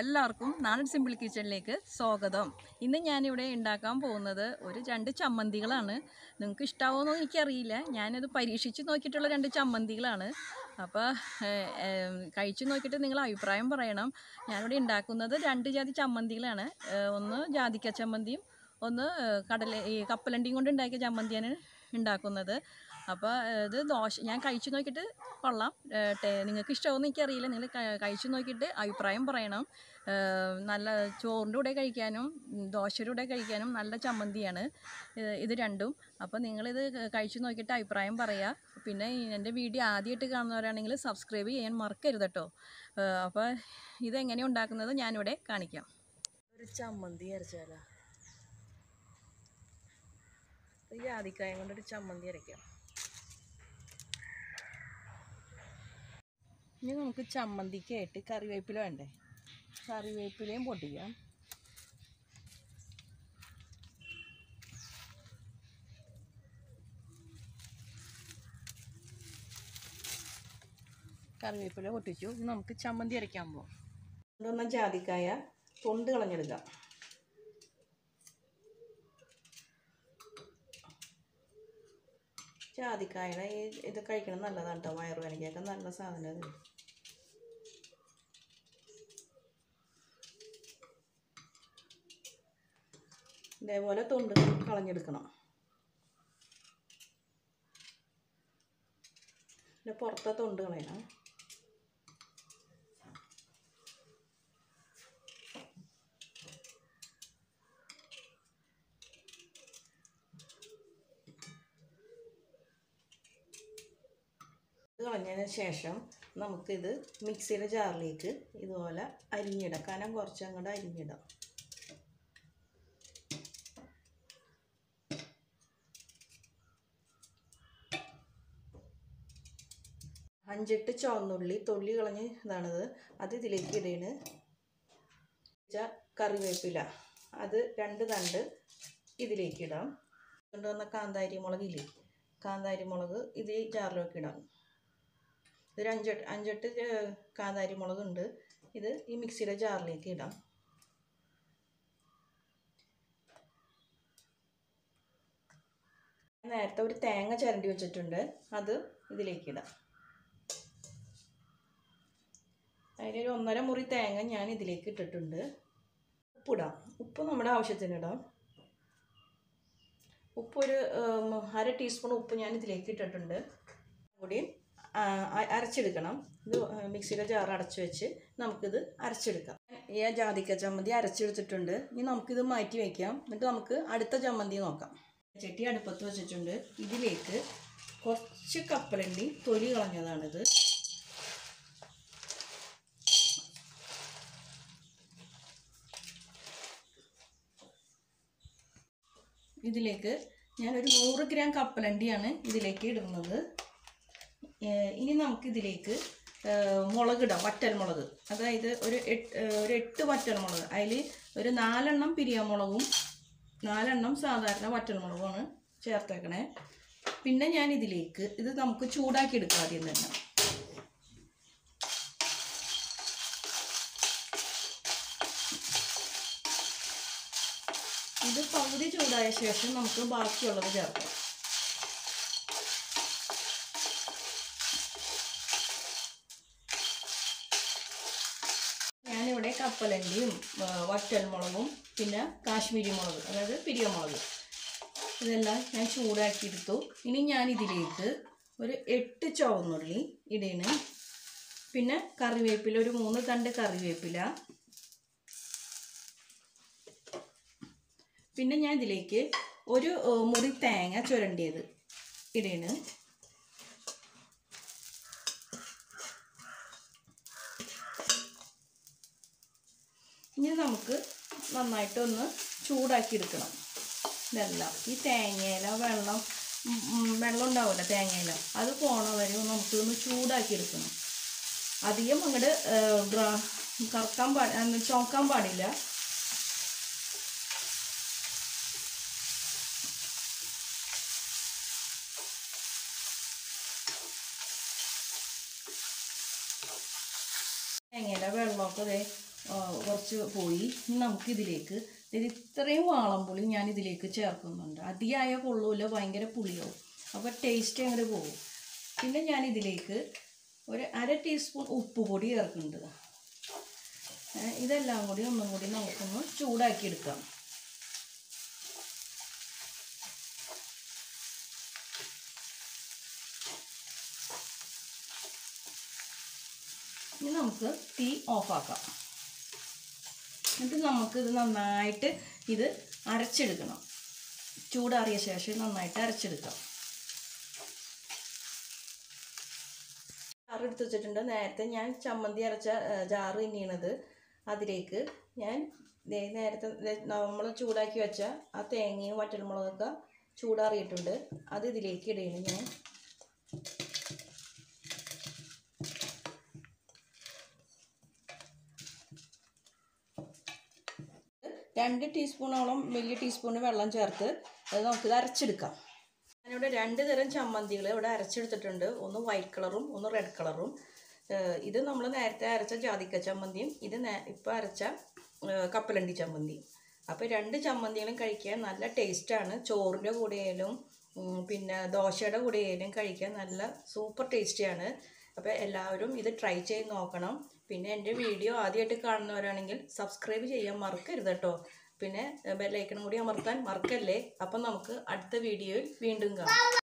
എല്ലാവർക്കും നാടൻ സിമ്പിൾ കിച്ചണിലേക്ക് സ്വാഗതം. ഇന്ന് ഞാനിവിടെ ഉണ്ടാക്കാൻ പോകുന്നത് ഒരു രണ്ട് ചമ്മന്തികളാണ്. നിങ്ങൾക്ക് ഇഷ്ടാവുമെന്നോ എനിക്കറിയില്ല. ഞാനത് പരീക്ഷിച്ച് നോക്കിയിട്ടുള്ള രണ്ട് ചമ്മന്തികളാണ്. അപ്പോൾ കഴിച്ചു നോക്കിയിട്ട് നിങ്ങൾ അഭിപ്രായം പറയണം. ഞാനിവിടെ ഉണ്ടാക്കുന്നത് രണ്ട് ജാതി ചമ്മന്തികളാണ്. ഒന്ന് ജാതിക്ക ചമ്മന്തിയും ഒന്ന് കടല ഈ കപ്പലണ്ടിയും കൊണ്ട് ഉണ്ടാക്കിയ ചമ്മന്തിയാണ് ഉണ്ടാക്കുന്നത്. അപ്പോൾ ഇത് ദോശ ഞാൻ കഴിച്ചു നോക്കിയിട്ട് കൊള്ളാം. നിങ്ങൾക്ക് ഇഷ്ടമാവുമെന്ന് എനിക്കറിയില്ല. നിങ്ങൾ കഴിച്ചു നോക്കിയിട്ട് അഭിപ്രായം പറയണം. നല്ല ചോറിന്റെ കൂടെ കഴിക്കാനും ദോശയുടെ കൂടെ കഴിക്കാനും നല്ല ചമ്മന്തിയാണ്. ഇത് രണ്ടും. അപ്പോൾ നിങ്ങളിത് കഴിച്ചു നോക്കിയിട്ട് അഭിപ്രായം പറയുക പിന്നെ എന്റെ വീഡിയോ ആദ്യമായിട്ട് കാണുന്നവരാണെങ്കിൽ സബ്സ്ക്രൈബ് ചെയ്യാൻ മറക്കരുത് കേട്ടോ അപ്പോൾ ഇതെങ്ങനെയാണ് ഉണ്ടാക്കുന്നത് ഞാനിവിടെ കാണിക്കാം. ഒരു ചമ്മന്തി അരച്ചാലോ? ഈ ജാതിക്കായം കൊണ്ടൊരു ചമ്മന്തി അരയ്ക്കാം ഇനി നമുക്ക് ചമ്മന്തിക്കായിട്ട് കറിവേപ്പില വേണ്ടേ? കറിവേപ്പിലയും പൊട്ടിക്കാം. കറിവേപ്പില പൊട്ടിച്ചു. ഇനി നമുക്ക് ചമ്മന്തി അരയ്ക്കാൻ പോകാം കൊണ്ടുവന്ന ജാതിക്കായ തൊണ്ട് കളഞ്ഞെടുക്കാം. ജാതിക്കായുടെ ഇത് കഴിക്കണം നല്ലതാണ് കേട്ടോ. വയറുവേദനയ്ക്കൊക്കെ നല്ല സാധനം ഇതേപോലെ തൊണ്ട് കളഞ്ഞെടുക്കണം. പിന്നെ പുറത്തെ തൊണ്ട് കളയണം കളഞ്ഞതിന് ശേഷം നമുക്കിത് മിക്സിയുടെ ജാറിലേക്ക് ഇതുപോലെ അരിഞ്ഞിടാം. കനം കുറച്ചങ്ങോട്ട് അരിഞ്ഞിടാം. അഞ്ചെട്ട് ചുവന്നുള്ളി തൊള്ളി കളഞ്ഞ് ഇതാണത്. അത് ഇതിലേക്ക് ഇടയാണ്. കറിവേപ്പില. അത് രണ്ട് തണ്ട് ഇതിലേക്ക് ഇടാം. കൊണ്ടുവന്ന കാന്താരി മുളകില്ലേ കാന്താരി മുളക് ഇത് ജാറിലേക്ക് ഇടാം. ഇതൊരു അഞ്ചെട്ട് അഞ്ചെട്ട് കാന്താരി മുളകുണ്ട് ഇത് ഈ മിക്സിയുടെ ജാറിലേക്ക് ഇടാം. നേരത്തെ ഒരു തേങ്ങ ചിരണ്ടി വെച്ചിട്ടുണ്ട്. അത് ഇതിലേക്ക് ഇടാം. അതിലൊരു ഒന്നര മുറി തേങ്ങ ഞാൻ ഇതിലേക്ക് ഇട്ടിട്ടുണ്ട്. ഉപ്പിടാം. ഉപ്പ് നമ്മുടെ ആവശ്യത്തിന് ഇടാം. ഉപ്പ് ഒരു അര ടീസ്പൂൺ ഉപ്പ് ഞാൻ ഇതിലേക്ക് ഇട്ടിട്ടുണ്ട്. കൂടി അരച്ചെടുക്കണം. ഇത് മിക്സിയുടെ ജാർ അടച്ചു വെച്ച് നമുക്കിത് അരച്ചെടുക്കാം. ഈ ജാതിക്ക ചമ്മന്തി അരച്ചെടുത്തിട്ടുണ്ട്. ഇനി നമുക്കിത് മാറ്റി വയ്ക്കാം എന്നിട്ട് നമുക്ക് അടുത്ത ചമ്മന്തി നോക്കാം. ചട്ടി അടുപ്പത്ത് വെച്ചിട്ടുണ്ട്. ഇതിലേക്ക് കുറച്ച് കപ്പലണ്ടി തൊലി കളഞ്ഞതാണിത്. ഇതിലേക്ക് ഞാനൊരു നൂറ് ഗ്രാം കപ്പലണ്ടിയാണ് ഇതിലേക്ക് ഇടുന്നത്. ഇനി നമുക്കിതിലേക്ക് മുളകിടാം വറ്റൽമുളക്. അതായത് ഒരു എട്ട് ഒരു എട്ട് വറ്റൽമുളക്. അതിൽ ഒരു നാലെണ്ണം പിരിയാമുളകും നാലെണ്ണം സാധാരണ വറ്റൽമുളകുമാണ് ചേർത്തേക്കണേ. പിന്നെ ഞാൻ ഇതിലേക്ക് ഇത് നമുക്ക് ചൂടാക്കി എടുക്കാം ആദ്യം തന്നെ. ഇത് പകുതി ചൂടായ ശേഷം നമുക്ക് ബാക്കിയുള്ളത് ചേർക്കാം. ഞാനിവിടെ കപ്പലണ്ടിയും വറ്റൽമുളകും പിന്നെ കാശ്മീരി മുളക് അതായത് പിരിയമുളക് ഇതെല്ലാം ഞാൻ ചൂടാക്കിയെടുത്തു. ഇനി ഞാൻ ഇതിലേക്ക് ഒരു എട്ട് ചുവന്നുള്ളി ഇടേണ്. പിന്നെ കറിവേപ്പില ഒരു മൂന്ന് തണ്ട് കറിവേപ്പില പിന്നെ ഞാൻ ഇതിലേക്ക് ഒരു മുറി തേങ്ങ ചുരണ്ടിയത് ഇടേണ് ഇനി നമുക്ക് നന്നായിട്ടൊന്ന് ചൂടാക്കി എടുക്കണം. ഇതെല്ലാം. ഈ തേങ്ങയില വെള്ളം വെള്ളം ഉണ്ടാവില്ല തേങ്ങയില. അത് പോണ വരെ നമുക്കൊന്ന് ചൂടാക്കി എടുക്കണം. അധികം അങ്ങോട്ട് കറക്കാൻ പാ അന്ന് ചോക്കാൻ പാടില്ല. തേങ്ങയില വെള്ളമൊക്കെ ദേ കുറച്ച് പോയി. ഇനി നമുക്ക് ഇതിലേക്ക് ഇത് ഇത്രയും വാളംപുളി ഞാൻ ഇതിലേക്ക് ചേർക്കുന്നുണ്ട്. അതിയായ കൊള്ളൂല ഭയങ്കര പുളിയാവും. അപ്പോൾ ടേസ്റ്റ് അങ്ങോട്ട് പോകും പിന്നെ ഞാൻ ഇതിലേക്ക് ഒരു അര ടീസ്പൂൺ ഉപ്പ് പൊടി ചേർക്കുന്നുണ്ട്. ഇതെല്ലാം കൂടി ഒന്നും കൂടി നമുക്കൊന്ന് ചൂടാക്കി ഇനി നമുക്ക് തീ ഓഫാക്കാം എന്നിട്ട് നമുക്ക് ഇത് നന്നായിട്ട് ഇത് അരച്ചെടുക്കണം. ചൂടാറിയ ശേഷം നന്നായിട്ട് അരച്ചെടുക്കാം. ജാറ് എടുത്ത് വെച്ചിട്ടുണ്ട്. നേരത്തെ ഞാൻ ചമ്മന്തി അരച്ച ജാറ് തന്നെയാണത്. അതിലേക്ക് ഞാൻ നേരത്തെ നമ്മൾ ചൂടാക്കി വെച്ച ആ തേങ്ങയും വറ്റൽമുളകൊക്കെ ചൂടാറിയിട്ടുണ്ട്. അത് ഇതിലേക്ക് ഇടുകയാണ് ഞാൻ. രണ്ട് ടീസ്പൂണോളം വലിയ ടീസ്പൂണ് വെള്ളം ചേർത്ത് അത് നമുക്കിത് അരച്ചെടുക്കാം. ഞാനിവിടെ രണ്ട് തരം ചമ്മന്തികൾ ഇവിടെ അരച്ചെടുത്തിട്ടുണ്ട്. ഒന്ന് വൈറ്റ് കളറും ഒന്ന് റെഡ് കളറും ഇത് നമ്മൾ നേരത്തെ അരച്ച ജാതിക്ക ചമ്മന്തിയും ഇത് നേ ഇപ്പോൾ അരച്ച കപ്പലണ്ടി ചമ്മന്തിയും. അപ്പോൾ രണ്ട് ചമ്മന്തികളും കഴിക്കാൻ നല്ല ടേസ്റ്റാണ് ചോറിന്റെ കൂടെയായാലും പിന്നെ ദോശയുടെ കൂടെ ഏലും കഴിക്കാൻ നല്ല സൂപ്പർ ടേസ്റ്റിയാണ് അപ്പോൾ എല്ലാവരും ഇത് ട്രൈ ചെയ്ത് നോക്കണം. പിന്നെ എന്റെ വീഡിയോ ആദ്യമായിട്ട് കാണുന്നവരാണെങ്കിൽ സബ്സ്ക്രൈബ് ചെയ്യാൻ മറക്കരുത് കേട്ടോ പിന്നെ ബെല്ലൈക്കണം കൂടി അമർത്താൻ മറക്കല്ലേ? അപ്പം നമുക്ക് അടുത്ത വീഡിയോയിൽ വീണ്ടും കാണാം.